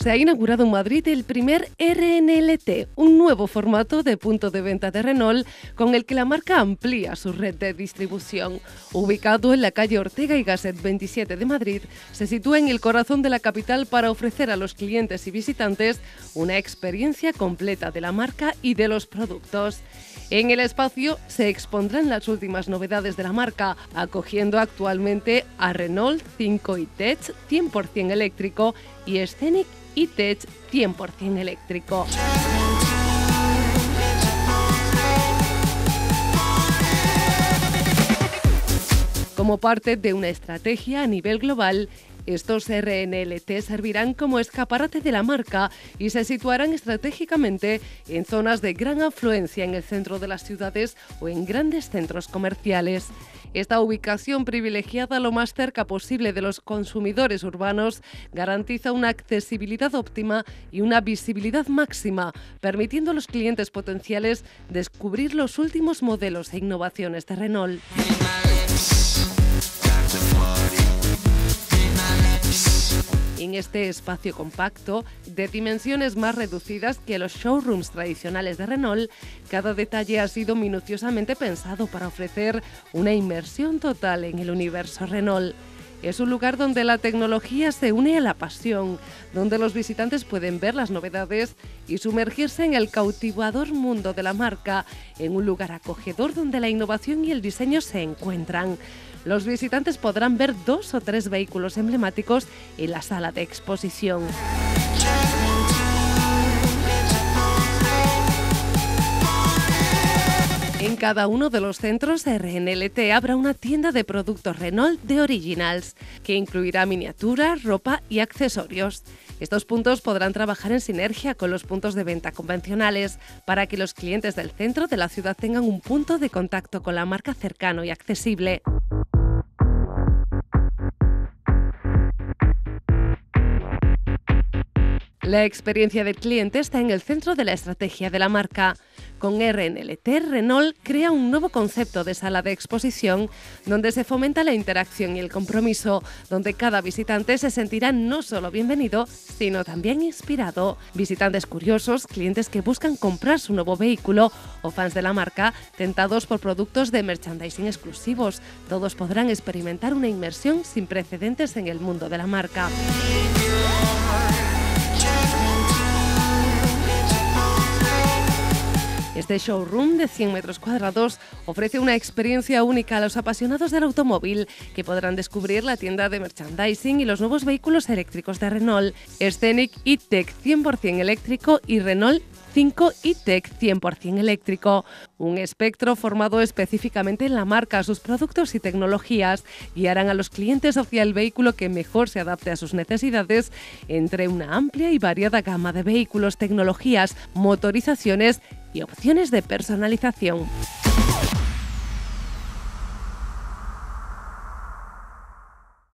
se ha inaugurado en Madrid el primer RNLT, un nuevo formato de punto de venta de Renault con el que la marca amplía su red de distribución. Ubicado en la calle Ortega y Gasset 27 de Madrid, se sitúa en el corazón de la capital para ofrecer a los clientes y visitantes una experiencia completa de la marca y de los productos. En el espacio se expondrán las últimas novedades de la marca, acogiendo actualmente a Renault 5 y Tech 100% eléctrico y Scenic y Tech 100% eléctrico. Como parte de una estrategia a nivel global, estos RNLT servirán como escaparate de la marca y se situarán estratégicamente en zonas de gran afluencia en el centro de las ciudades o en grandes centros comerciales. Esta ubicación privilegiada lo más cerca posible de los consumidores urbanos garantiza una accesibilidad óptima y una visibilidad máxima, permitiendo a los clientes potenciales descubrir los últimos modelos e innovaciones de Renault. En este espacio compacto, de dimensiones más reducidas que los showrooms tradicionales de Renault, cada detalle ha sido minuciosamente pensado para ofrecer una inmersión total en el universo Renault. Es un lugar donde la tecnología se une a la pasión, donde los visitantes pueden ver las novedades y sumergirse en el cautivador mundo de la marca, en un lugar acogedor donde la innovación y el diseño se encuentran. Los visitantes podrán ver dos o tres vehículos emblemáticos en la sala de exposición. En cada uno de los centros RNLT habrá una tienda de productos Renault de Originals, que incluirá miniaturas, ropa y accesorios. Estos puntos podrán trabajar en sinergia con los puntos de venta convencionales para que los clientes del centro de la ciudad tengan un punto de contacto con la marca cercano y accesible. La experiencia del cliente está en el centro de la estrategia de la marca. Con RNLT, Renault crea un nuevo concepto de sala de exposición donde se fomenta la interacción y el compromiso, donde cada visitante se sentirá no solo bienvenido, sino también inspirado. Visitantes curiosos, clientes que buscan comprar su nuevo vehículo o fans de la marca tentados por productos de merchandising exclusivos, todos podrán experimentar una inmersión sin precedentes en el mundo de la marca. Este showroom de 100 metros cuadrados ofrece una experiencia única a los apasionados del automóvil que podrán descubrir la tienda de merchandising y los nuevos vehículos eléctricos de Renault, Scenic E-Tech 100% eléctrico y Renault 5 E-Tech 100% eléctrico, un espectro formado específicamente en la marca, sus productos y tecnologías guiarán a los clientes hacia el vehículo que mejor se adapte a sus necesidades entre una amplia y variada gama de vehículos, tecnologías, motorizaciones y opciones de personalización.